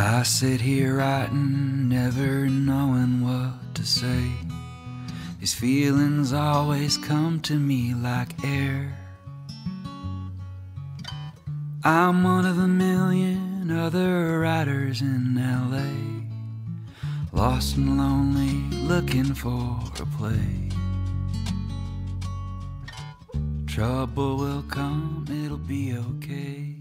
I sit here writing, never knowing what to say. These feelings always come to me like air. I'm one of the million other writers in LA, lost and lonely, looking for a place. Trouble will come, it'll be okay.